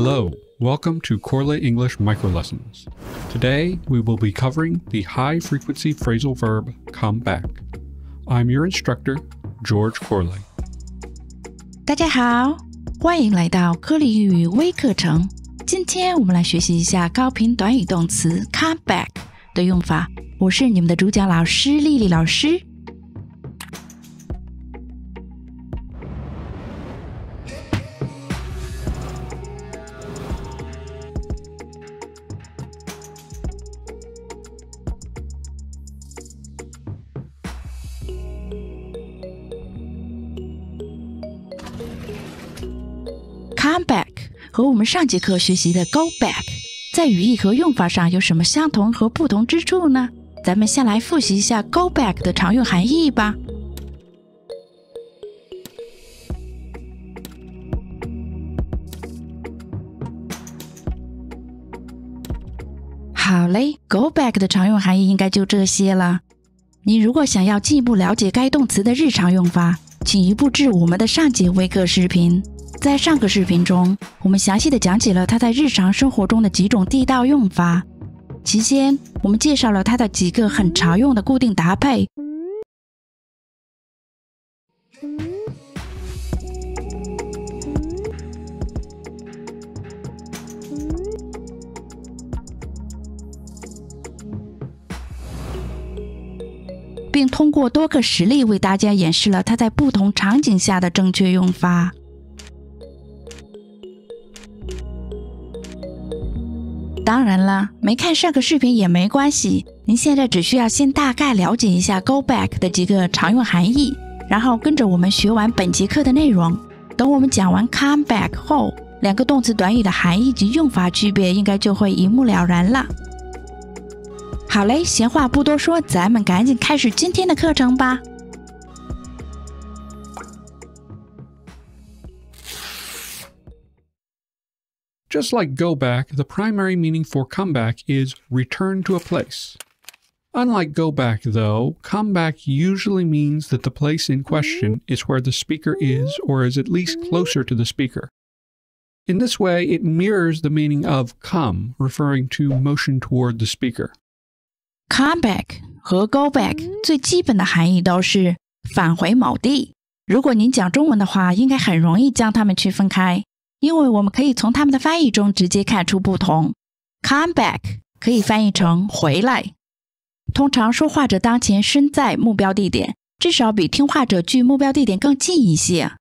Hello, welcome to Corley English Micro Lessons. Today we will be covering the high frequency phrasal verb come back. I'm your instructor, George Corley. 大家好，欢迎来到科里语微课程。今天我们来学习一下高频短语动词 come back 的用法。我是你们的主讲老师丽丽老师。Go back 和我们上节课学习的 go back 在语义和用法上有什么相同和不同之处呢？咱们先来复习一下 go back 的常用含义吧。好嘞，go back 的常用含义应该就这些了。你如果想要进一步了解该动词的日常用法，请移步至我们的上节微课视频。在上个视频中，我们详细的讲解了它在日常生活中的几种地道用法。期间，我们介绍了它的几个很常用的固定搭配，并通过多个实例为大家演示了它在不同场景下的正确用法。当然了，没看上个视频也没关系。您现在只需要先大概了解一下 “go back” 的几个常用含义，然后跟着我们学完本节课的内容。等我们讲完 “come back” 后，两个动词短语的含义及用法区别应该就会一目了然了。好嘞，闲话不多说，咱们赶紧开始今天的课程吧。Just like go back, the primary meaning for come back is return to a place. Unlike go back, though, come back usually means that the place in question is where the speaker is or is at least closer to the speaker. In this way, it mirrors the meaning of come, referring to motion toward the speaker. Come back 和 go back 最基本的含义都是返回某地。如果您讲中文的话，应该很容易将它们区分开。 因为我们可以从他们的翻译中直接看出不同。Come back 可以翻译成回来，通常说话者当前身在目标地点，至少比听话者距目标地点更近一些。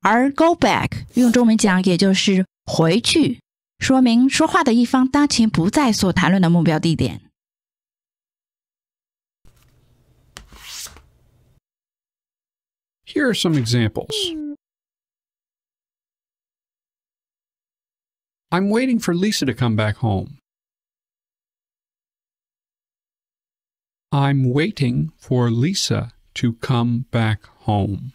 而 go back 用中文讲也就是回去，说明说话的一方当前不在所谈论的目标地点。Here are some examples. I'm waiting for Lisa to come back home. I'm waiting for Lisa to come back home.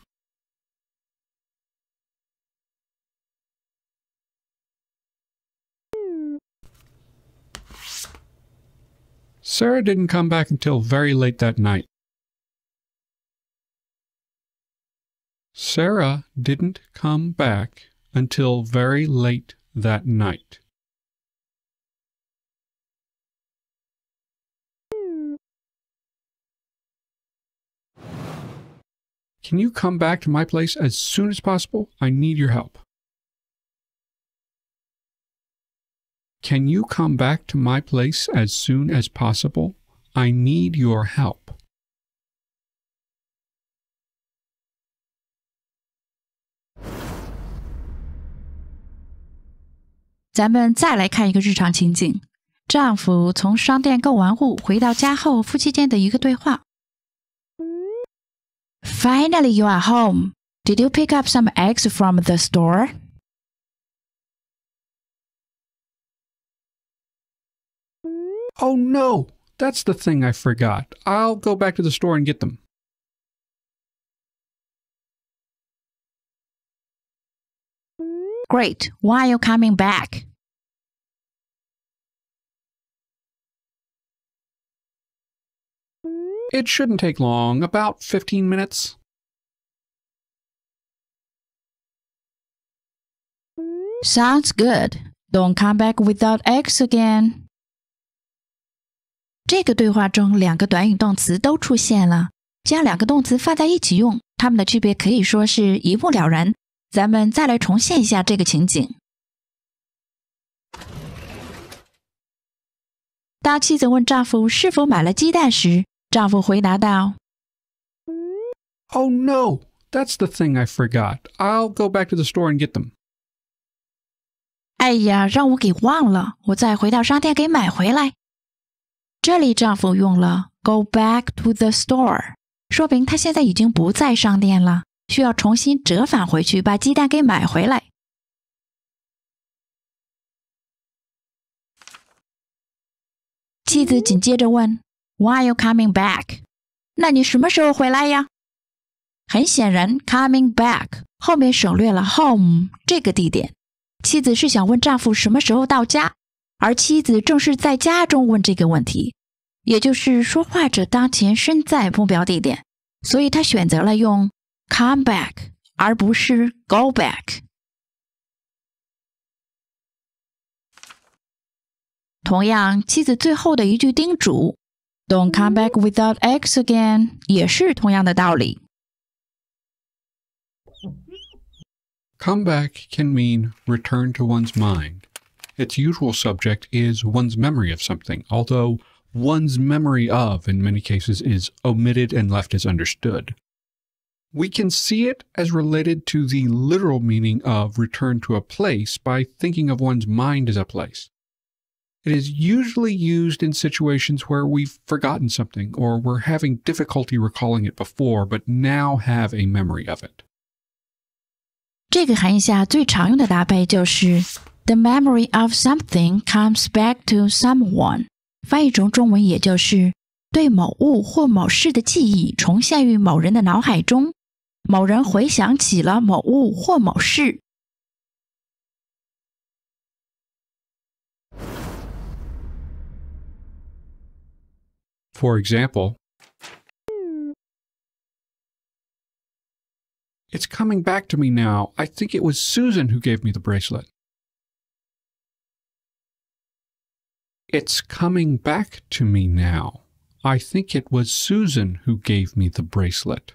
Sarah didn't come back until very late that night. Sarah didn't come back until very late that night. Can you come back to my place as soon as possible? I need your help. Can you come back to my place as soon as possible? I need your help. 咱们再来看一个日常情景：丈夫从商店购完物回到家后，夫妻间的一个对话。Finally, you are home. Did you pick up some eggs from the store? Oh no, that's the thing I forgot. I'll go back to the store and get them. Great. Why are you coming back? It shouldn't take long, about 15 minutes. Sounds good. Don't come back without eggs again。这个对话中，两个短语动词都出现了。将两个动词放在一起用，它们的区别可以说是一目了然。咱们再来重现一下这个情景：当妻子问丈夫是否买了鸡蛋时， 丈夫回答道：“Oh no, that's the thing I forgot. I'll go back to the store and get them.” 哎呀，让我给忘了，我再回到商店给买回来。这里丈夫用了 “go back to the store”，说明他现在已经不在商店了，需要重新折返回去把鸡蛋给买回来。妻子紧接着问 ：“Why are you coming back？” 那你什么时候回来呀？很显然，“coming back” 后面省略了 “home” 这个地点。妻子是想问丈夫什么时候到家，而妻子正是在家中问这个问题，也就是说话者当前身在目标地点，所以他选择了用 come back 而不是 go back。同样，妻子最后的一句叮嘱 "Don't come back without eggs again" 也是同样的道理。Come back can mean return to one's mind. Its usual subject is one's memory of something, although one's memory of, in many cases, is omitted and left as understood. We can see it as related to the literal meaning of return to a place by thinking of one's mind as a place. It is usually used in situations where we've forgotten something or we're having difficulty recalling it before but now have a memory of it. 这个含义下最常用的搭配就是 "The memory of something comes back to someone"，翻译成中文也就是对某物或某事的记忆重现于某人的脑海中，某人回想起了某物或某事。 For example, It's coming back to me now. I think it was Susan who gave me the bracelet. It's coming back to me now. I think it was Susan who gave me the bracelet.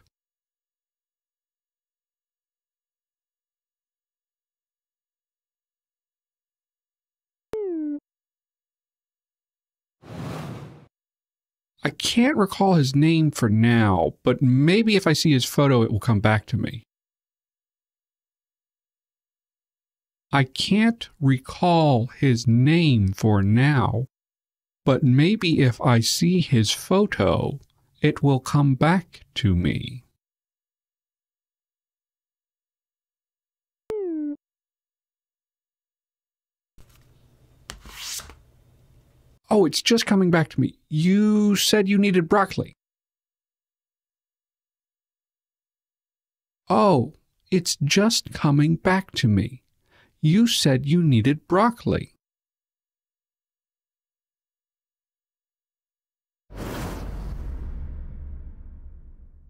I can't recall his name for now, but maybe if I see his photo, it will come back to me. I can't recall his name for now, but maybe if I see his photo, it will come back to me. Oh, it's just coming back to me. You said you needed broccoli. Oh, it's just coming back to me. You said you needed broccoli.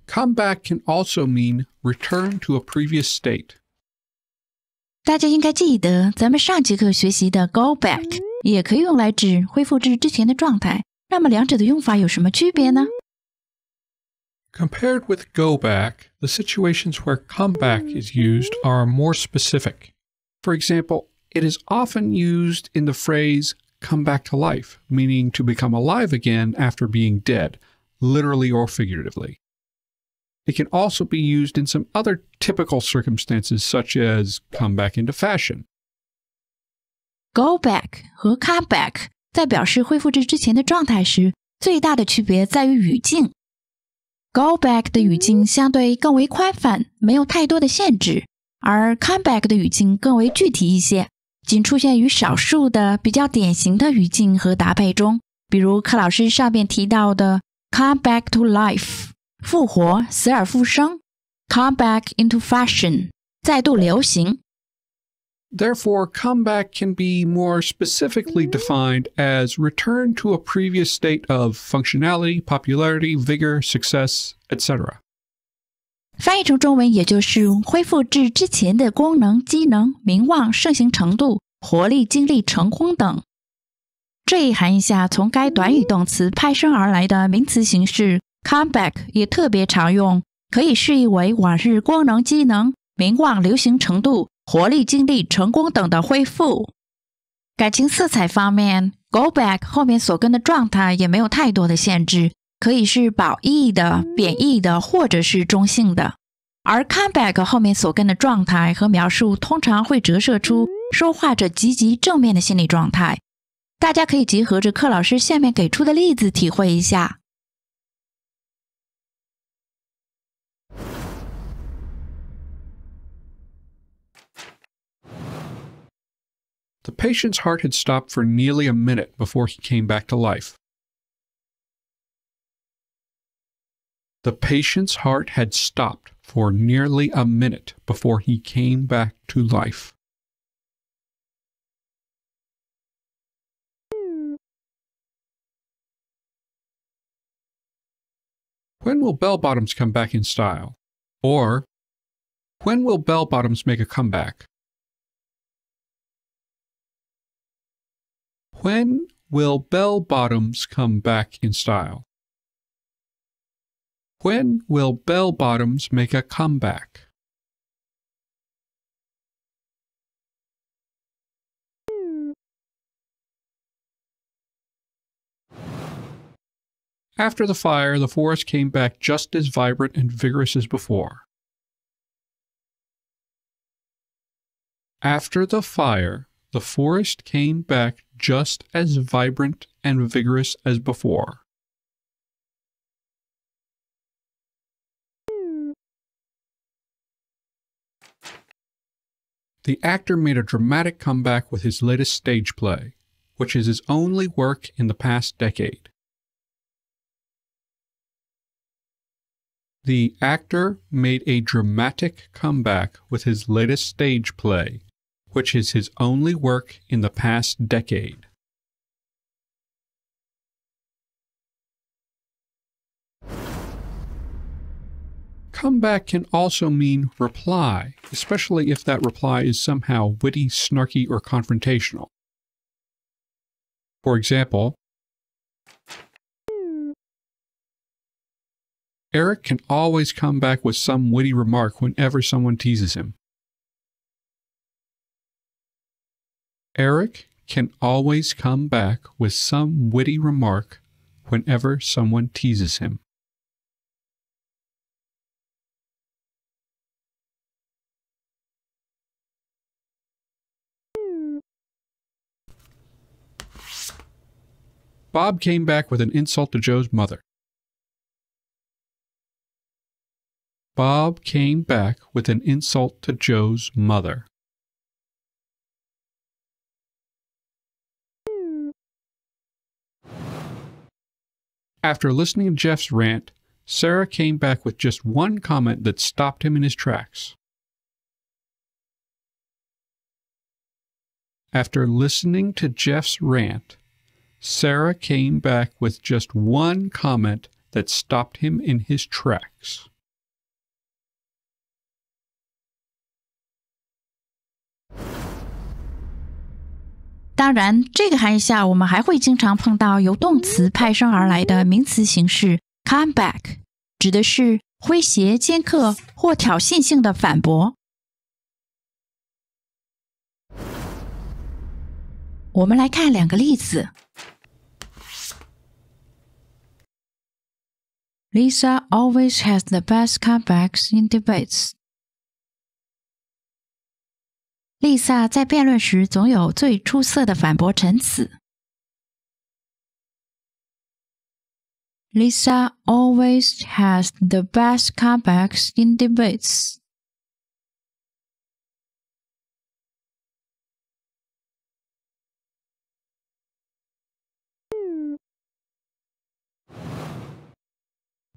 Come back can also mean return to a previous state. 大家应该记得，咱们上节课学习的 “go back” 也可以用来指恢复至之前的状态。那么两者的用法有什么区别呢？Compared with go back, the situations where come back is used are more specific. For example, it is often used in the phrase come back to life, meaning to become alive again after being dead, literally or figuratively. It can also be used in some other typical circumstances, such as come back into fashion. Go back 和 come back 在表示恢复至之前的状态时，最大的区别在于语境。Go back 的语境相对更为宽泛，没有太多的限制；而 come back 的语境更为具体一些，仅出现于少数的比较典型的语境和搭配中，比如柯老师上面提到的 come back to life。复活，死而复生，come back into fashion，再度流行。Therefore, comeback can be more specifically defined as return to a previous state of functionality, popularity, vigor, success, etc. 翻译成中文，也就是恢复至之前的功能、机能、名望、盛行程度， 活力、精力、成功等。这一含义下，从该短语动词派生而来的名词形式 come back 也特别常用，可以释义为往日功能、机能、名望、流行程度、 活力、精力、成功等的恢复。感情色彩方面，go back 后面所跟的状态也没有太多的限制，可以是褒义的、贬义的，或者是中性的。而 come back 后面所跟的状态和描述，通常会折射出说话者积极正面的心理状态。大家可以结合着柯老师下面给出的例子体会一下。The patient's heart had stopped for nearly a minute before he came back to life. The patient's heart had stopped for nearly a minute before he came back to life. When will bell bottoms come back in style? Or, when will bell bottoms make a comeback? When will bell bottoms come back in style? When will bell bottoms make a comeback? After the fire, the forest came back just as vibrant and vigorous as before. After the fire, the forest came back just as vibrant and vigorous as before. The actor made a dramatic comeback with his latest stage play, which is his only work in the past decade. The actor made a dramatic comeback with his latest stage play, which is his only work in the past decade. Comeback can also mean reply, especially if that reply is somehow witty, snarky, or confrontational. For example, Eric can always come back with some witty remark whenever someone teases him. Eric can always come back with some witty remark whenever someone teases him. 'Bob came back with an insult to Joe's mother. Bob came back with an insult to Joe's mother. After listening to Jeff's rant, Sarah came back with just one comment that stopped him in his tracks. After listening to Jeff's rant, Sarah came back with just one comment that stopped him in his tracks. 当然，这个含义下，我们还会经常碰到由动词派生而来的名词形式 come back，指的是诙谐、尖刻或挑衅性的反驳。我们来看两个例子。Lisa always has the best comebacks in debates. 丽萨在辩论时总有最出色的反驳陈词。Lisa always has the best comebacks in debates.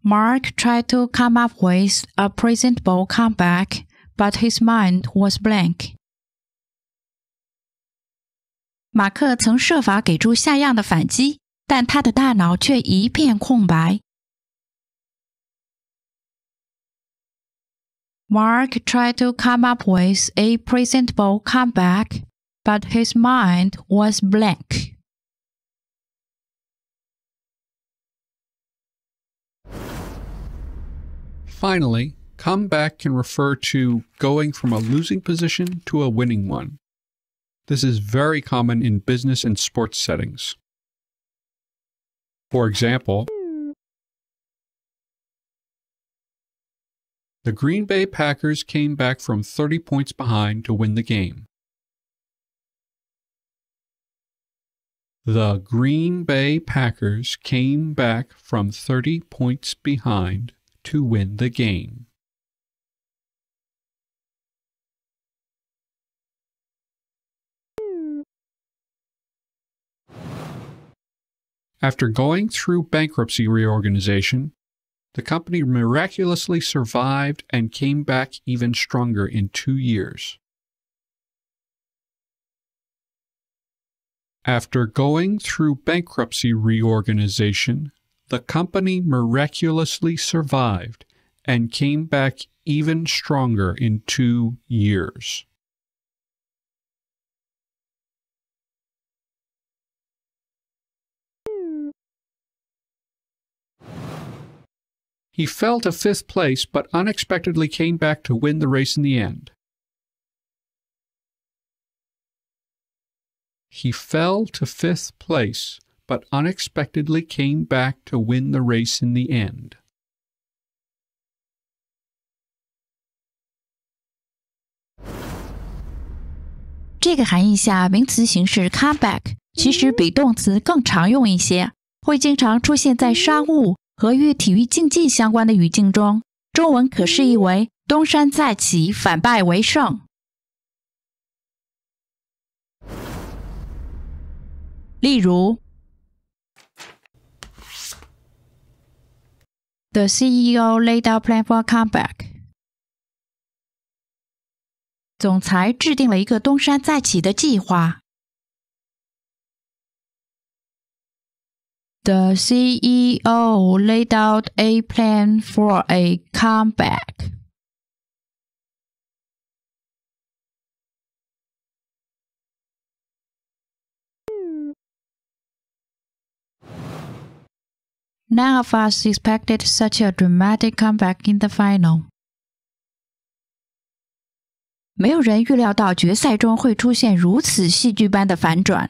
Mark tried to come up with a presentable comeback, but his mind was blank. 马克曾设法给出像样的反击，但他的大脑却一片空白。Mark tried to come up with a presentable comeback, but his mind was blank. Finally, comeback can refer to going from a losing position to a winning one. This is very common in business and sports settings. For example, the Green Bay Packers came back from 30 points behind to win the game. The Green Bay Packers came back from 30 points behind to win the game. After going through bankruptcy reorganization, the company miraculously survived and came back even stronger in two years. After going through bankruptcy reorganization, the company miraculously survived and came back even stronger in two years. He fell to fifth place but unexpectedly came back to win the race in the end. He fell to fifth place but unexpectedly came back to win the race in the end. “这个含义下，名词形式 comeback 其实比动词更常用一些，会经常出现在商务 和与体育竞技相关的语境中。中文可释义为“东山再起，反败为胜”。例如，The CEO laid out plan for a comeback。总裁制定了一个东山再起的计划。The CEO laid out a plan for a comeback. None of us expected such a dramatic comeback in the final. 没有人预料到决赛中会出现如此戏剧般的反转。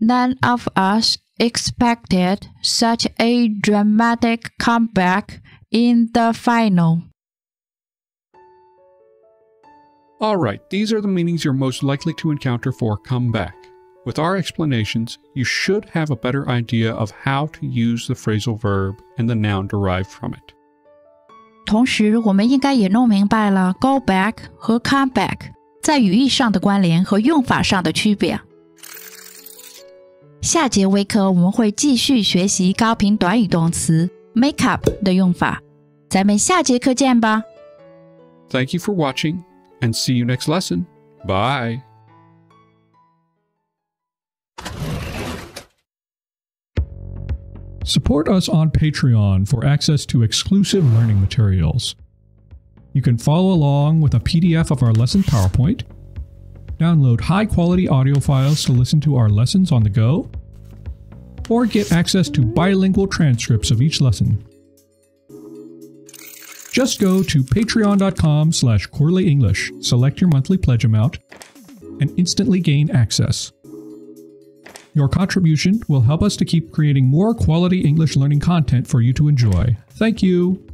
None of us expected such a dramatic comeback in the final. Alright, these are the meanings you're most likely to encounter for comeback. With our explanations, you should have a better idea of how to use the phrasal verb and the noun derived from it. 同时，我们应该也弄明白了 go back 和 come back 在语义上的关联和用法上的区别。 下节微课我们会继续学习高频短语动词 make up 的用法，咱们下节课见吧。Thank you for watching and see you next lesson. Bye. Support us on Patreon for access to exclusive learning materials. You can follow along with a PDF of our lesson PowerPoint, download high quality audio files to listen to our lessons on the go, or get access to bilingual transcripts of each lesson. Just go to patreon.com slash English, select your monthly pledge amount, and instantly gain access. Your contribution will help us to keep creating more quality English learning content for you to enjoy. Thank you!